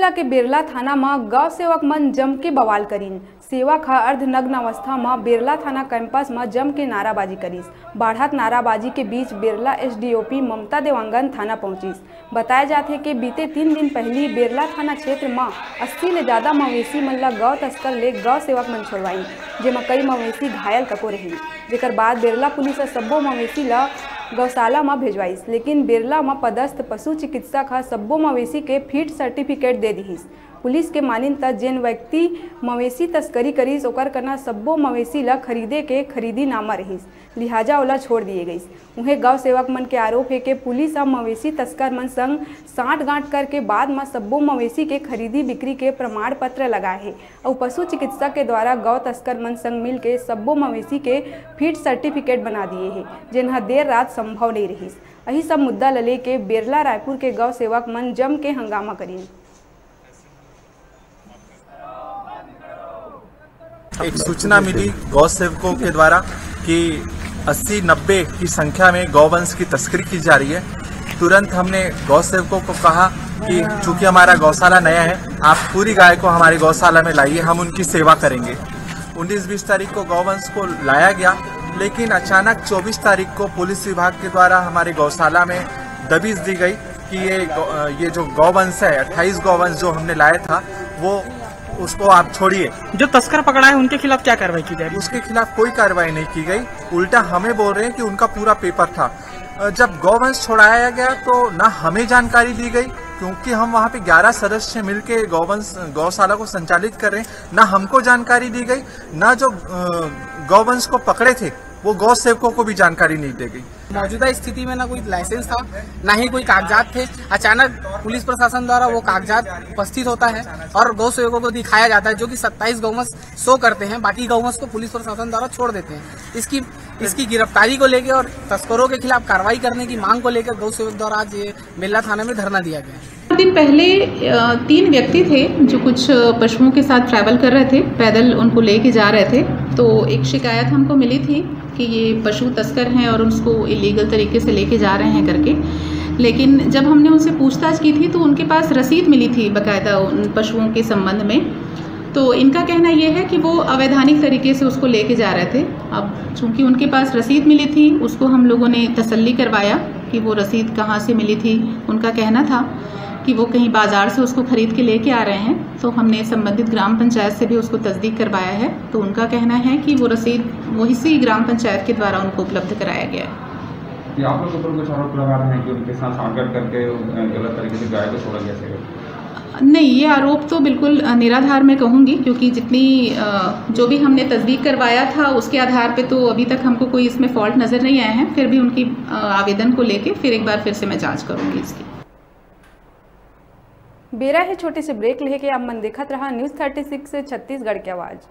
जिला के बेरला थाना में गौ सेवक मन जम के बवाल करीन। सेवा खा अर्धनग्न अवस्था में बेरला थाना कैंपस में जम के नाराबाजी करीस। बढ़त नाराबाजी के बीच बेरला एसडीओपी ममता देवांगन थाना पहुंचीस। बताया जाते कि बीते तीन दिन पहले बेरला थाना क्षेत्र में अस्सी ले ज़्यादा मवेशी मन ला गौ तस्कर ले गौ सेवक मन छोड़वाई जेमा कई मवेशी घायल कको रही जेकर बाद बेरला पुलिस सब्बो मवेशी ला गौशाला में भेजवाइस लेकिन बिरला में पदस्थ पशु चिकित्सक ह सब्बो मवेशी के फिट सर्टिफिकेट दे दिहिस। पुलिस के मानिन त जेन व्यक्ति मवेशी तस्करी करीस, ओकर कना सब्बो मवेशी ला खरीदे के खरीदी नामा रहिस। लिहाजा ओला छोड़ दिए गईस। उन्हें गौ सेवक मन के आरोप है कि पुलिस अब मवेशी तस्कर मन संग साठ गांठ करके बाद में सब्बो मवेशी के खरीदी बिक्री के प्रमाण पत्र लगाए है। और पशु चिकित्सक के द्वारा गौ तस्कर मन संग मिल के सब्बो मवेशी के फिट सर्टिफिकेट बना दिए है जिन्हा देर रात संभव नहीं रही यही सब मुद्दा लले के बिरला रायपुर के गौ सेवक मन जम के हंगामा करीन। एक सूचना मिली गौ सेवकों के द्वारा कि 80-90 की संख्या में गौवंश की तस्करी की जा रही है। तुरंत हमने गौ सेवकों को कहा कि चूँकि हमारा गौशाला नया है, आप पूरी गाय को हमारी गौशाला में लाइए, हम उनकी सेवा करेंगे। 19-20 तारीख को गौवंश को लाया गया, लेकिन अचानक 24 तारीख को पुलिस विभाग के द्वारा हमारी गौशाला में दबीज दी गई कि ये ये जो गौवंश है 28 गौवंश जो हमने लाया था, वो उसको आप छोड़िए। जो तस्कर पकड़ा है उनके खिलाफ क्या कार्रवाई की जाएगी उसके खिलाफ कोई कार्रवाई नहीं की गई। उल्टा हमें बोल रहे हैं कि उनका पूरा पेपर था। जब गौवंश छोड़ाया गया तो ना हमें जानकारी दी गई क्योंकि हम वहाँ पे 11 सदस्य मिलके गौवंश गौशाला को संचालित कर रहे हैं। ना हमको जानकारी दी गई ना जो गौवंश को पकड़े थे वो गौ सेवकों को भी जानकारी नहीं दी गई मौजूदा स्थिति में ना कोई लाइसेंस था, ना ही कोई कागजात थे। अचानक पुलिस प्रशासन द्वारा वो कागजात उपस्थित होता है और गौ सेवकों को दिखाया जाता है, जो कि 27 गौवंश शो करते हैं। बाकी गौवंश को पुलिस प्रशासन द्वारा छोड़ देते हैं। इसकी इसकी गिरफ्तारी को लेकर और तस्करों के खिलाफ कार्रवाई करने की मांग को लेकर गौ सेवक द्वारा आज ये मेला थाना में धरना दिया गया दिन पहले तीन व्यक्ति थे जो कुछ पशुओं के साथ ट्रैवल कर रहे थे, पैदल उनको लेके जा रहे थे। तो एक शिकायत हमको मिली थी कि ये पशु तस्कर हैं और उसको इलीगल तरीके से लेके जा रहे हैं करके। लेकिन जब हमने उनसे पूछताछ की थी तो उनके पास रसीद मिली थी बकायदा उन पशुओं के संबंध में। तो इनका कहना ये है कि वो अवैधानिक तरीके से उसको लेके जा रहे थे। अब चूँकि उनके पास रसीद मिली थी, उसको हम लोगों ने तसल्ली करवाया। कि वो रसीद कहाँ से मिली थी, उनका कहना था कि वो कहीं बाज़ार से उसको ख़रीद के लेके आ रहे हैं तो हमने संबंधित ग्राम पंचायत से भी उसको तस्दीक करवाया है। तो उनका कहना है कि वो रसीद वही सी ग्राम पंचायत के द्वारा उनको उपलब्ध कराया गया है। आप लोग ऊपर कुछ आरोप लगा रहे हैं कि उनके साथ करके गलत तरीके से गाय को छोड़ा गया नहीं, ये आरोप तो बिल्कुल निराधार मैं कहूँगी, क्योंकि जितनी जो भी हमने तस्दीक करवाया था, उसके आधार पे तो अभी तक हमको कोई इसमें फॉल्ट नज़र नहीं आया है। फिर भी उनकी आवेदन को लेके फिर एक बार फिर से मैं जाँच करूँगी इसकी। बेरा है छोटे से ब्रेक लेके आप मन देखत रहा न्यूज़ थर्टी सिक्स छत्तीसगढ़ की आवाज़।